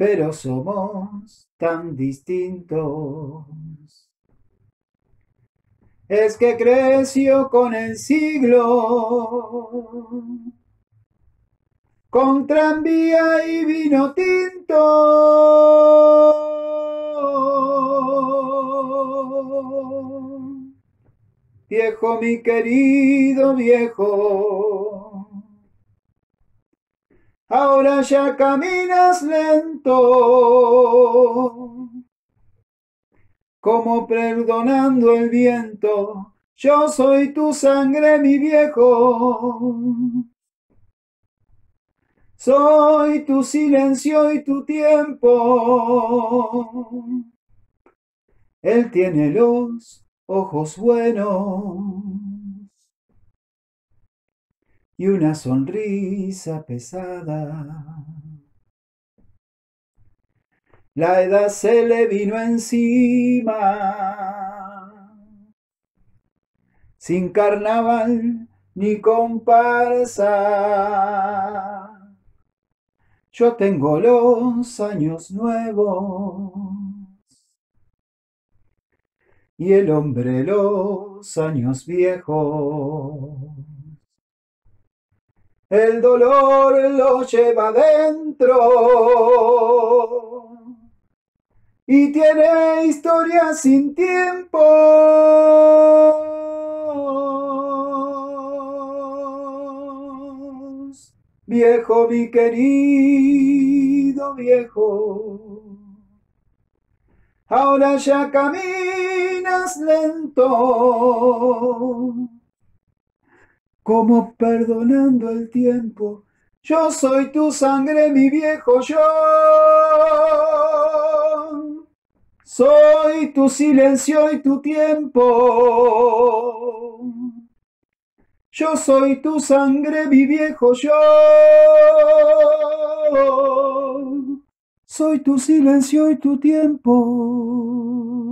pero somos tan distintos. Es que creció con el siglo, con tranvía y vino tinto. Viejo, mi querido viejo, ahora ya caminas lento, como perdonando el viento. Yo soy tu sangre, mi viejo. Soy tu silencio y tu tiempo. Él tiene los ojos buenos y una sonrisa pesada. La edad se le vino encima, sin carnaval ni comparsa. Yo tengo los años nuevos y el hombre los años viejos. El dolor lo lleva dentro y tiene historia sin tiempo. Viejo, mi querido viejo, ahora ya caminas lento, como perdonando el tiempo. Yo soy tu sangre, mi viejo yo. Soy tu silencio y tu tiempo. Yo soy tu sangre, mi viejo yo. Soy tu silencio y tu tiempo.